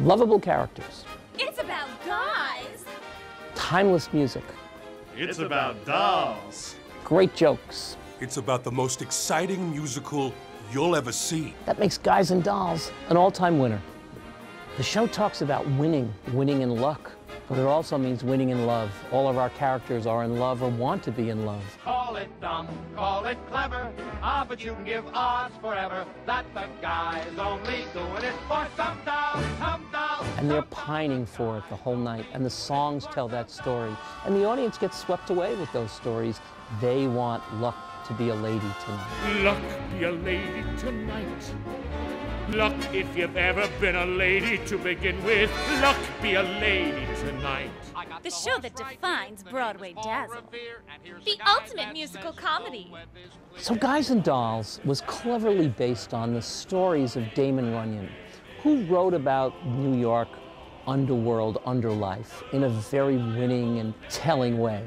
Lovable characters, It's about guys. timeless music, It's about dolls. great jokes. It's about the most exciting musical you'll ever see. That makes Guys and Dolls an all time winner. The show talks about winning, winning in luck, but it also means winning in love. All of our characters are in love or want to be in love. Call it dumb, call it clever, ah, but you can give odds forever that the guy's only doing it for some doll, some doll. And they're pining for it the whole night, and the songs tell that story. And the audience gets swept away with those stories. They want luck to be a lady tonight. Luck be a lady tonight. Luck if you've ever been a lady to begin with. Luck be a lady tonight. The show that defines Broadway dazzle. The ultimate musical comedy. So, Guys and Dolls was cleverly based on the stories of Damon Runyon, who wrote about New York underworld, underlife, in a very winning and telling way.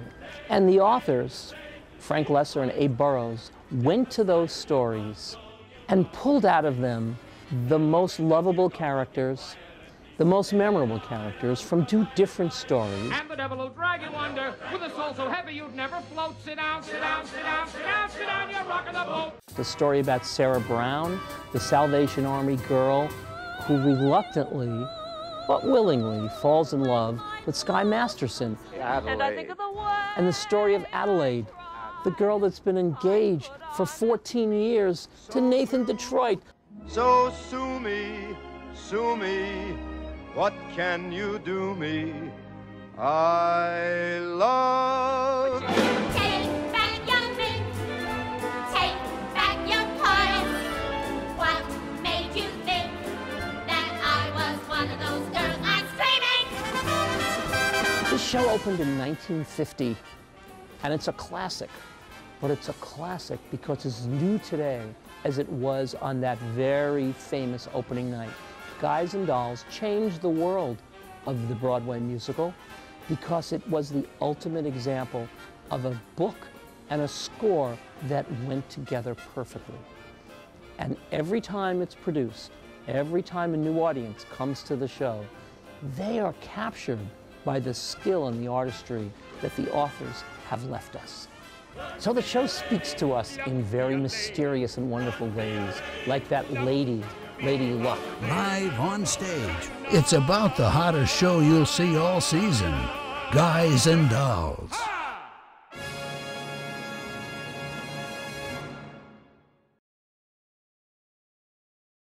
And the authors, Frank Loesser and Abe Burrows, went to those stories and pulled out of them the most lovable characters, the most memorable characters from two different stories. And the devil will drag you under with a soul so heavy you'd never float. Sit down, sit down, sit down, sit down, sit down, you're rocking the boat. The story about Sarah Brown, the Salvation Army girl who reluctantly but willingly falls in love with Sky Masterson. And I think of the one. And the story of Adelaide, the girl that's been engaged for 14 years to Nathan Detroit. So sue me, sue me, what can you do me? I This show opened in 1950, and it's a classic. But it's a classic because it's new today as it was on that very famous opening night. Guys and Dolls changed the world of the Broadway musical because it was the ultimate example of a book and a score that went together perfectly. And every time it's produced, every time a new audience comes to the show, they are captured by the skill and the artistry that the authors have left us. So the show speaks to us in very mysterious and wonderful ways, like that lady, Lady Luck. Live on stage. It's about the hottest show you'll see all season Guys and Dolls.